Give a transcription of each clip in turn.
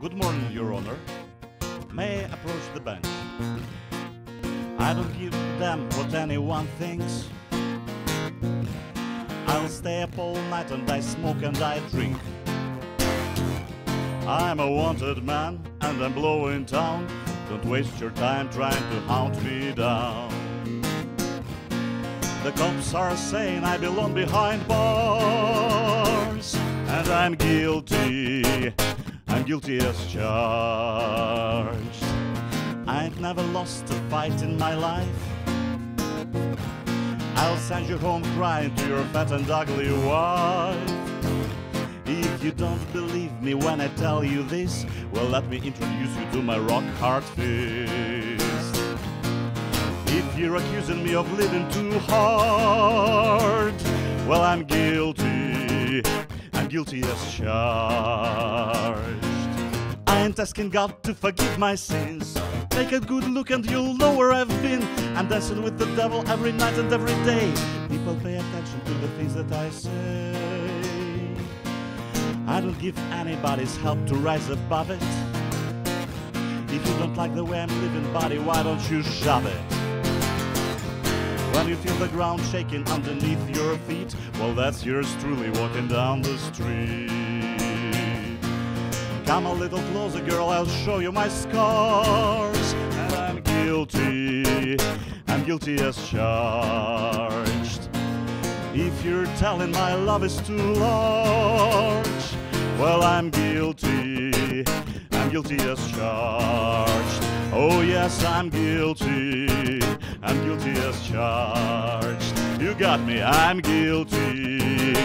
Good morning, Your Honor. May I approach the bench? I don't give damn what anyone thinks. I'll stay up all night and I smoke and I drink. I'm a wanted man and I'm blowing town. Don't waste your time trying to hunt me down. The cops are saying I belong behind bars, and I'm guilty. Guilty as charged. I've never lost a fight in my life. I'll send you home crying to your fat and ugly wife. If you don't believe me when I tell you this, well, let me introduce you to my rock hard fist. If you're accusing me of living too hard, well, I'm guilty. I'm guilty as charged. I ain't asking God to forgive my sins. Take a good look and you'll know where I've been. I'm dancing with the devil every night and every day. People pay attention to the things that I say. I don't give anybody's help to rise above it. If you don't like the way I'm living, buddy, why don't you shove it? When you feel the ground shaking underneath your feet, well, that's yours truly walking down the street. Come a little closer, girl, I'll show you my scars. And I'm guilty, I'm guilty as charged. If you're telling my love is too large, well, I'm guilty, I'm guilty as charged. Oh, yes, I'm guilty, I'm guilty as charged. You got me, I'm guilty,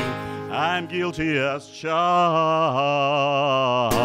I'm guilty as charged.